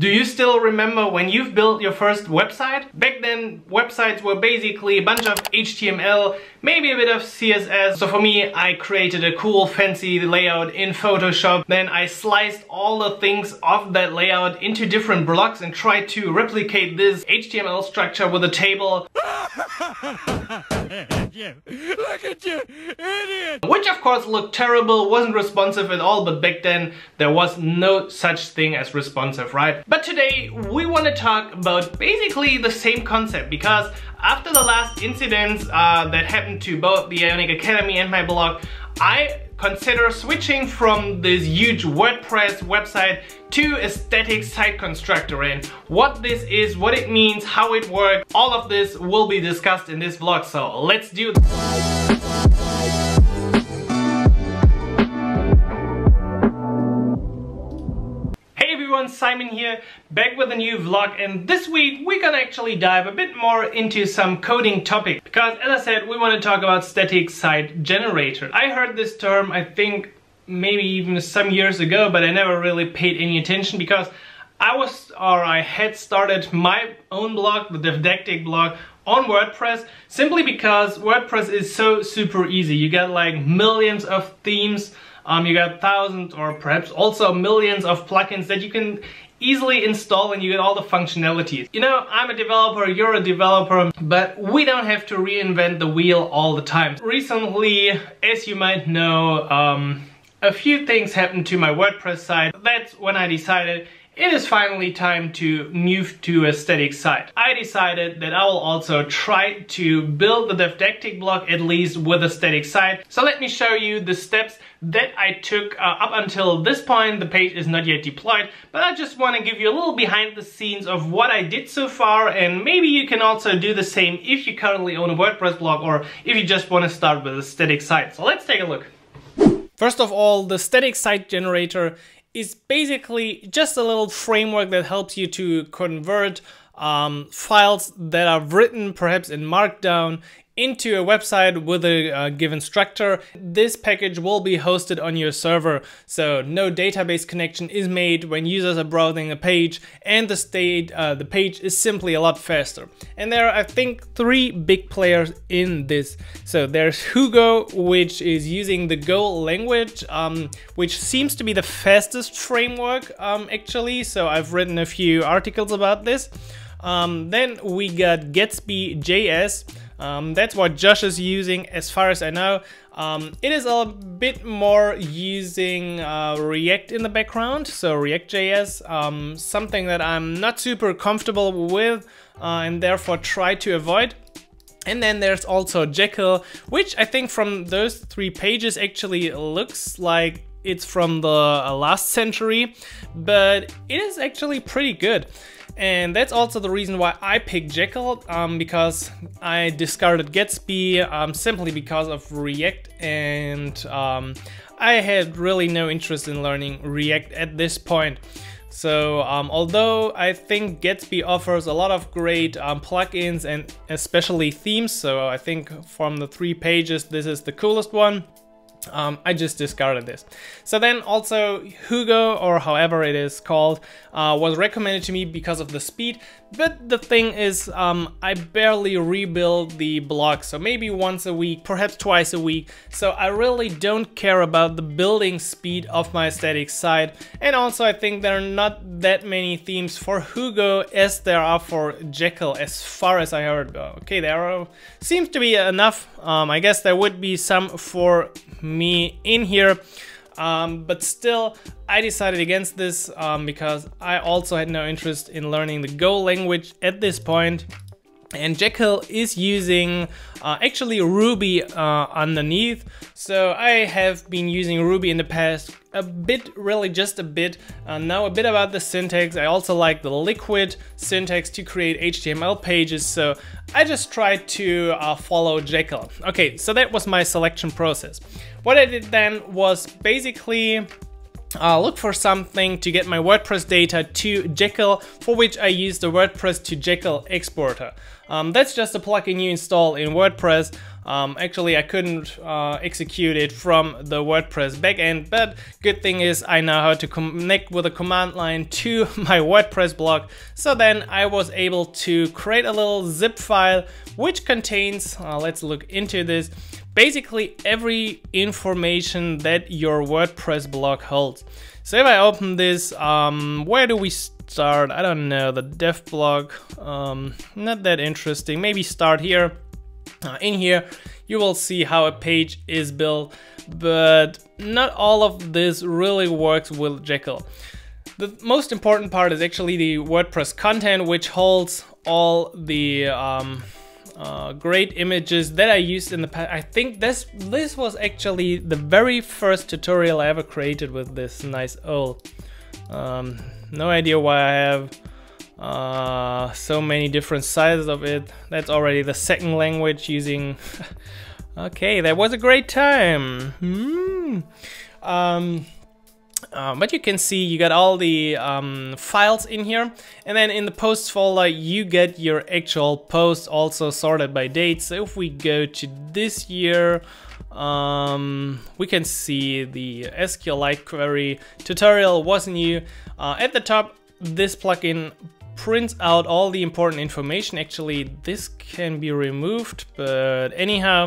Do you still remember when you've built your first website? Back then, websites were basically a bunch of HTML, maybe a bit of CSS. So for me, I created a cool fancy layout in Photoshop. Then I sliced all the things of that layout into different blocks and tried to replicate this HTML structure with a table. Look at you, idiot! Which of course looked terrible, wasn't responsive at all, but back then there was no such thing as responsive, right? But today we want to talk about basically the same concept because after the last incidents uh, that happened to both the Ionic Academy and my blog, I consider switching from this huge WordPress website to a static site constructor. And what this is, what it means, how it works, all of this will be discussed in this vlog, so let's do everyone, Simon here, back with a new vlog and this week we're gonna actually dive a bit more into some coding topic because as I said we want to talk about static site generator. I heard this term I think maybe even some years ago but I never really paid any attention because I was or I had started my own blog, the Devdactic blog on WordPress simply because WordPress is so super easy. You get like millions of themes um, you got thousands or perhaps also millions of plugins that you can easily install and you get all the functionalities. You know, I'm a developer, you're a developer, but we don't have to reinvent the wheel all the time. Recently, as you might know, um, a few things happened to my WordPress site. That's when I decided it is finally time to move to a static site. I decided that I will also try to build the Devdactic blog at least with a static site. So let me show you the steps that I took uh, up until this point. The page is not yet deployed, but I just want to give you a little behind the scenes of what I did so far and maybe you can also do the same if you currently own a WordPress blog or if you just want to start with a static site. So let's take a look. First of all, the static site generator is basically just a little framework that helps you to convert um, files that are written perhaps in Markdown into a website with a uh, given structure. This package will be hosted on your server, so no database connection is made when users are browsing a page, and the state uh, the page is simply a lot faster. And there are, I think, three big players in this. So there's Hugo, which is using the Go language, um, which seems to be the fastest framework um, actually. So I've written a few articles about this. Um, then we got Gatsby JS, um, that's what Josh is using as far as I know. Um, it is a bit more using uh, React in the background, so React.js, um, something that I'm not super comfortable with uh, and therefore try to avoid. And then there's also Jekyll, which I think from those three pages actually looks like it's from the uh, last century, but it is actually pretty good. And that's also the reason why I picked Jekyll, um, because I discarded Gatsby um, simply because of React and um, I had really no interest in learning React at this point. So um, although I think Gatsby offers a lot of great um, plugins and especially themes, so I think from the three pages this is the coolest one. Um, I just discarded this. So then also Hugo, or however it is called, uh, was recommended to me because of the speed. But the thing is, um, I barely rebuild the blog, so maybe once a week, perhaps twice a week. So I really don't care about the building speed of my static site. And also I think there are not that many themes for Hugo as there are for Jekyll, as far as I heard. Okay, there are, seems to be enough. Um, I guess there would be some for me in here. Um, but still, I decided against this um, because I also had no interest in learning the Go language at this point. And Jekyll is using uh, actually Ruby uh, underneath. So I have been using Ruby in the past a bit, really just a bit. Uh, now a bit about the syntax. I also like the liquid syntax to create HTML pages. So I just tried to uh, follow Jekyll. Okay, so that was my selection process. What I did then was basically uh, look for something to get my WordPress data to Jekyll, for which I use the WordPress to Jekyll exporter. Um, that's just a plugin you install in WordPress Um, actually, I couldn't uh, execute it from the WordPress backend, but good thing is I know how to connect with a command line to my WordPress blog. So then I was able to create a little zip file which contains, uh, let's look into this, basically every information that your WordPress blog holds. So if I open this, um, where do we start? I don't know, the dev blog, um, not that interesting. Maybe start here. Uh, in here, you will see how a page is built, but not all of this really works with Jekyll. The most important part is actually the WordPress content, which holds all the um, uh, great images that I used in the past. I think this this was actually the very first tutorial I ever created with this nice owl. Um, no idea why I have uh, so many different sizes of it. That's already the second language using... okay, that was a great time. Hmm. Um, uh, but you can see you got all the um, files in here. And then in the posts folder you get your actual posts also sorted by date so if we go to this year um, we can see the SQLite query tutorial was new. Uh, at the top this plugin prints out all the important information actually this can be removed but anyhow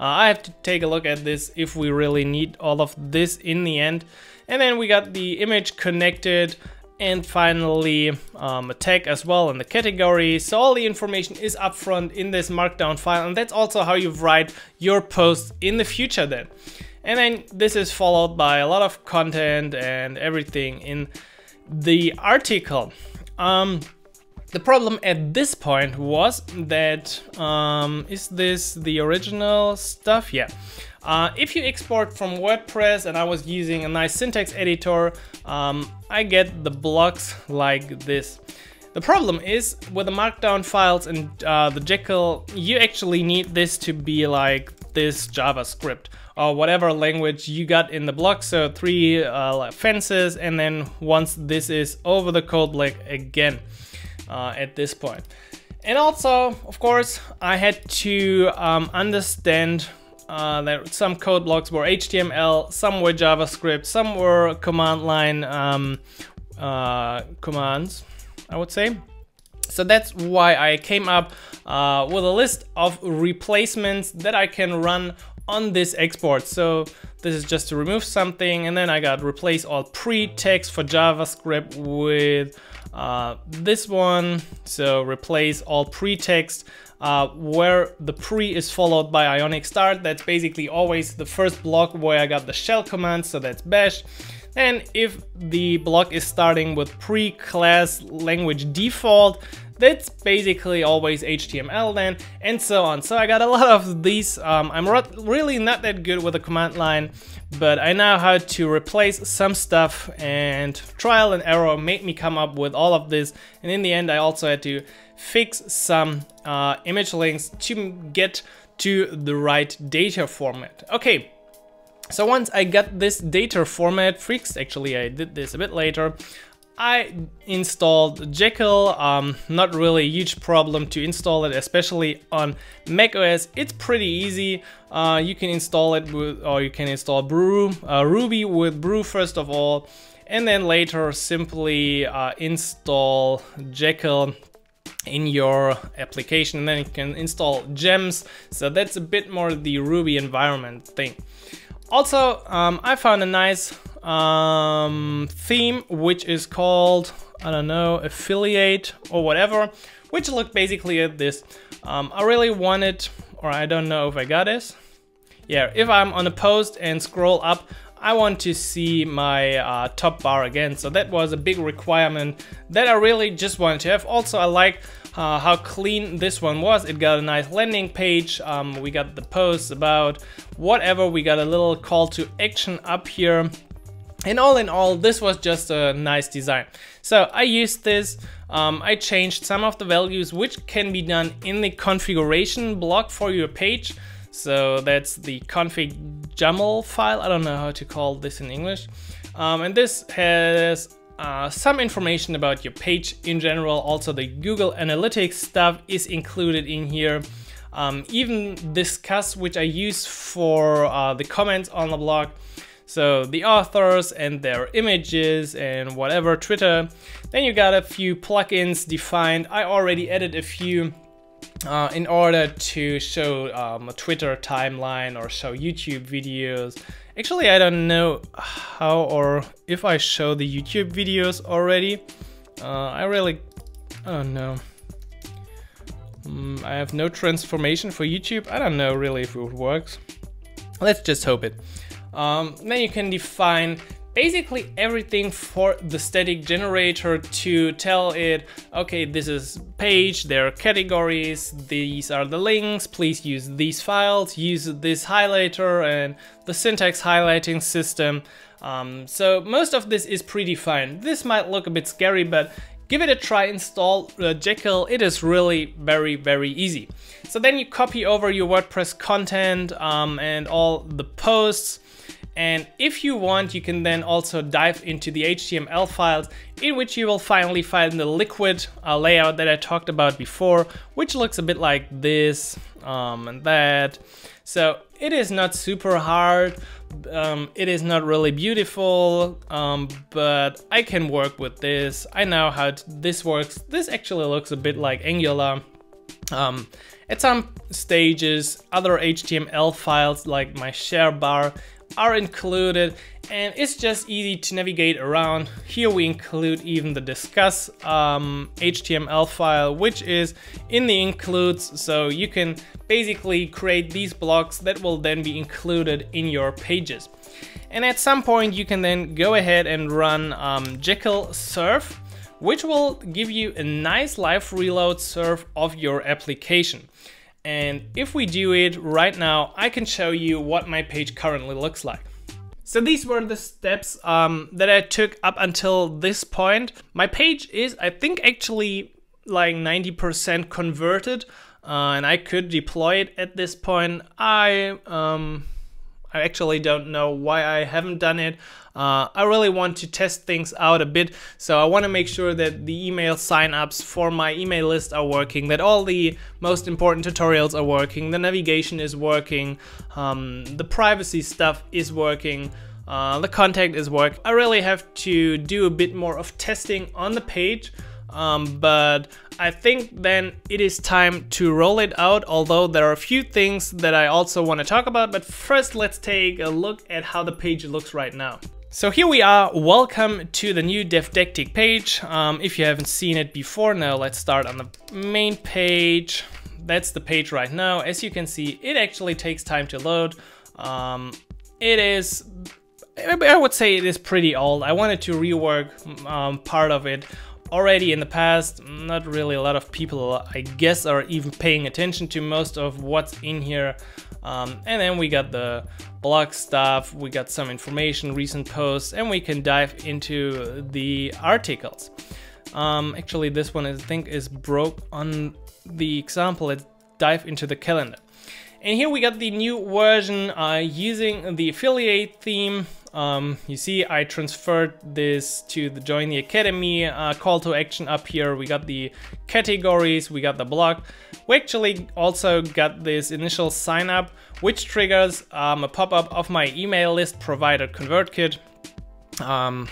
uh, I have to take a look at this if we really need all of this in the end and then we got the image connected and finally um, a tag as well in the category. So all the information is upfront in this markdown file and that's also how you write your posts in the future then. And then this is followed by a lot of content and everything in the article. Um, the problem at this point was that, um, is this the original stuff? Yeah. Uh, if you export from WordPress and I was using a nice syntax editor, um, I get the blocks like this. The problem is with the markdown files and uh, the Jekyll, you actually need this to be like this JavaScript or whatever language you got in the block. So three uh, fences and then once this is over the code block again uh, at this point. And also, of course, I had to um, understand uh, that some code blocks were HTML, some were JavaScript, some were command line um, uh, commands, I would say. So that's why I came up uh, with a list of replacements that I can run on this export. So this is just to remove something and then I got replace all pre-text for JavaScript with uh, this one. So replace all pre-text uh, where the pre is followed by ionic start. That's basically always the first block where I got the shell command, so that's bash. And if the block is starting with pre-class language default, that's basically always HTML then, and so on. So I got a lot of these. Um, I'm really not that good with the command line, but I know how to replace some stuff and trial and error made me come up with all of this. And in the end, I also had to fix some uh, image links to get to the right data format. Okay, so once I got this data format fixed, actually I did this a bit later, I installed Jekyll, um, not really a huge problem to install it, especially on macOS. It's pretty easy. Uh, you can install it with, or you can install Brew, uh, Ruby with Brew first of all, and then later simply uh, install Jekyll in your application and then you can install gems so that's a bit more the ruby environment thing also um, i found a nice um, theme which is called i don't know affiliate or whatever which looked basically at this um, i really wanted or i don't know if i got this yeah if i'm on a post and scroll up I want to see my uh, top bar again. So that was a big requirement that I really just wanted to have. Also, I like uh, how clean this one was. It got a nice landing page. Um, we got the posts about whatever. We got a little call to action up here. And all in all, this was just a nice design. So I used this, um, I changed some of the values which can be done in the configuration block for your page. So that's the config YAML file. I don't know how to call this in English. Um, and this has uh, some information about your page in general. Also the Google Analytics stuff is included in here. um, even Disqus, which I use for uh, the comments on the blog. So the authors and their images and whatever, Twitter. Then you got a few plugins defined. I already added a few uh, in order to show um, a Twitter timeline or show YouTube videos. Actually, I don't know how or if I show the YouTube videos already. Uh, I really, don't know. Mm, I have no transformation for YouTube. I don't know really if it works. Let's just hope it. Um, then you can define basically everything for the static generator to tell it, okay, this is page, there are categories, these are the links, please use these files, use this highlighter and the syntax highlighting system. Um, so most of this is predefined. This might look a bit scary, but give it a try, install uh, Jekyll. It is really very, very easy. So then you copy over your WordPress content um, and all the posts. And if you want, you can then also dive into the HTML files in which you will finally find the liquid uh, layout that I talked about before, which looks a bit like this um, and that. So it is not super hard, um, it is not really beautiful, um, but I can work with this. I know how this works. This actually looks a bit like Angular. Um, at some stages, other HTML files like my share bar are included and it's just easy to navigate around. Here we include even the Disqus um, HTML file, which is in the includes. So you can basically create these blocks that will then be included in your pages. And at some point you can then go ahead and run um, Jekyll serve, which will give you a nice live reload serve of your application. And if we do it right now, I can show you what my page currently looks like. So these were the steps um, that I took up until this point. My page is, I think, actually like 90% converted uh, and I could deploy it at this point. I um, I actually don't know why I haven't done it. Uh, I really want to test things out a bit, so I want to make sure that the email signups for my email list are working, that all the most important tutorials are working, the navigation is working, um, the privacy stuff is working. Uh, the contact is work. I really have to do a bit more of testing on the page um, but I think then it is time to roll it out, although there are a few things that I also want to talk about, but first let's take a look at how the page looks right now. So here we are, welcome to the new Devdactic page. Um, if you haven't seen it before, now let's start on the main page. That's the page right now. As you can see, it actually takes time to load. Um, it is I would say it is pretty old. I wanted to rework um, part of it already in the past. Not really a lot of people, I guess, are even paying attention to most of what's in here. Um, and then we got the blog stuff, we got some information, recent posts, and we can dive into the articles. Um, actually, this one I think is broke on the example. Let's dive into the calendar. And here we got the new version uh, using the affiliate theme. Um, you see, I transferred this to the Join the Academy uh, call to action up here. We got the categories, we got the blog. We actually also got this initial sign up, which triggers um, a pop-up of my email list provider ConvertKit. Um,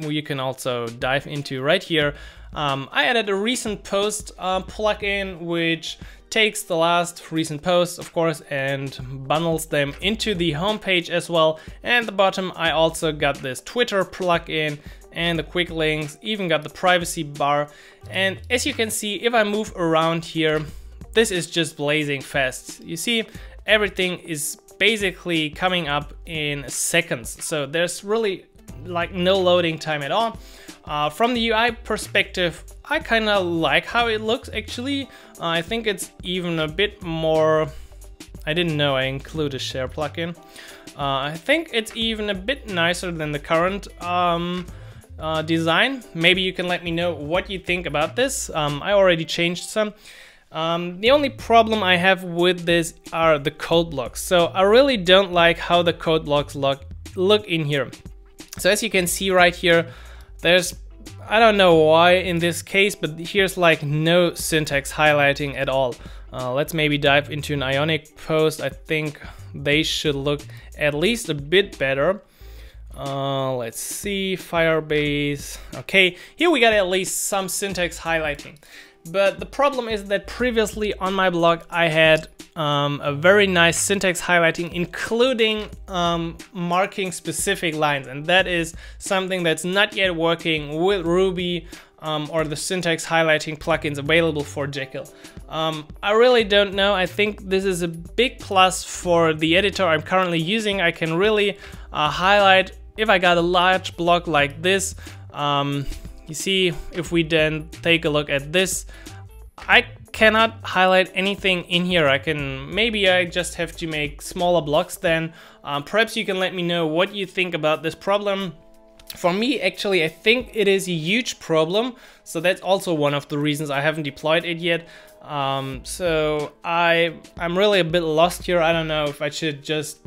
you can also dive into right here. Um, I added a recent post uh, plugin, which takes the last recent posts, of course, and bundles them into the homepage as well. And at the bottom, I also got this Twitter plugin and the quick links, even got the privacy bar. And as you can see, if I move around here, this is just blazing fast. You see, everything is basically coming up in seconds. So there's really like no loading time at all. Uh, from the UI perspective, I kind of like how it looks actually. Uh, I think it's even a bit more... I didn't know I include a share plugin. Uh, I think it's even a bit nicer than the current um, uh, design. Maybe you can let me know what you think about this. Um, I already changed some. Um, the only problem I have with this are the code blocks. So I really don't like how the code blocks look, look in here. So as you can see right here, there's, I don't know why in this case, but here's like no syntax highlighting at all. Uh, let's maybe dive into an Ionic post. I think they should look at least a bit better. Uh, let's see, Firebase. Okay, here we got at least some syntax highlighting. But the problem is that previously on my blog I had um, a very nice syntax highlighting including um, marking specific lines and that is something that's not yet working with Ruby um, or the syntax highlighting plugins available for Jekyll. Um, I really don't know. I think this is a big plus for the editor I'm currently using. I can really uh, highlight if I got a large block like this. Um, you see, if we then take a look at this, I cannot highlight anything in here. I can, maybe I just have to make smaller blocks then. Um, perhaps you can let me know what you think about this problem. For me, actually, I think it is a huge problem. So that's also one of the reasons I haven't deployed it yet. Um, so I, I'm really a bit lost here. I don't know if I should just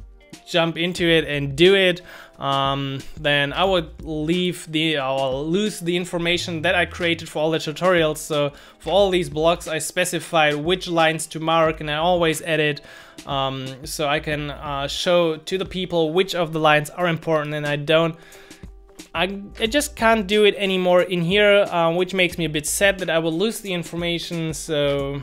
jump into it and do it, um, then I would leave the or lose the information that I created for all the tutorials. So for all these blocks, I specify which lines to mark, and I always edit um, so I can uh, show to the people which of the lines are important, and I don't. I, I just can't do it anymore in here, uh, which makes me a bit sad that I will lose the information. So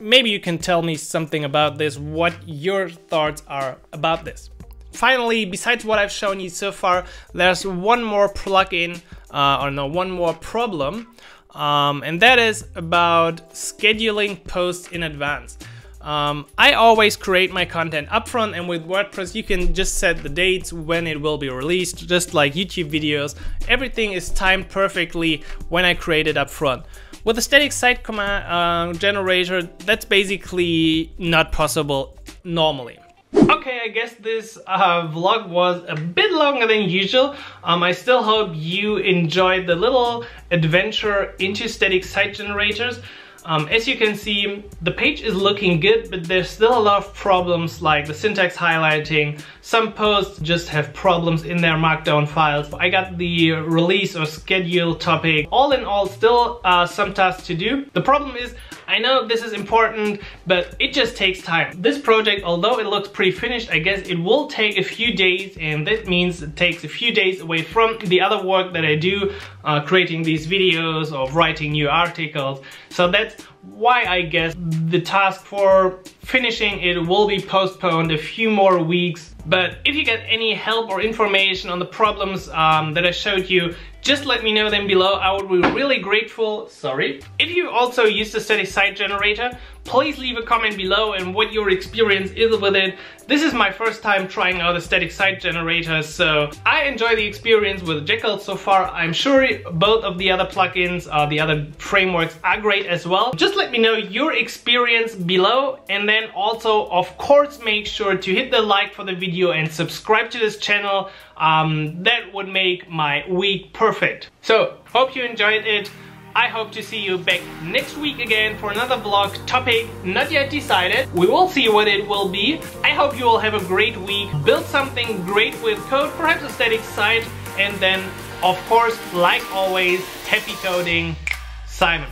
maybe you can tell me something about this, what your thoughts are about this. Finally, besides what I've shown you so far, there's one more plugin, uh, or no, one more problem, um, and that is about scheduling posts in advance. Um, I always create my content upfront and with WordPress you can just set the dates when it will be released, just like YouTube videos. Everything is timed perfectly when I create it upfront. With a static site command uh, generator, that's basically not possible normally. Okay, I guess this uh, vlog was a bit longer than usual. Um, I still hope you enjoyed the little adventure into static site generators. Um, as you can see, the page is looking good, but there's still a lot of problems like the syntax highlighting. Some posts just have problems in their markdown files. I got the release or schedule topic. All in all, still uh, some tasks to do. The problem is I know this is important, but it just takes time. This project, although it looks pretty finished, I guess it will take a few days and that means it takes a few days away from the other work that I do, uh, creating these videos or writing new articles. So that's why I guess the task for finishing it will be postponed a few more weeks. But if you get any help or information on the problems um, that I showed you, just let me know them below. I would be really grateful. Sorry. If you also use the static site generator, please leave a comment below and what your experience is with it. This is my first time trying out a static site generator, so I enjoy the experience with Jekyll so far. I'm sure both of the other plugins, uh, the other frameworks are great as well. Just let me know your experience below and then also, of course, make sure to hit the like for the video and subscribe to this channel. Um, that would make my week perfect. So, hope you enjoyed it. I hope to see you back next week again for another vlog topic not yet decided. We will see what it will be. I hope you will have a great week, build something great with code, perhaps a static site, and then, of course, like always, happy coding, Simon.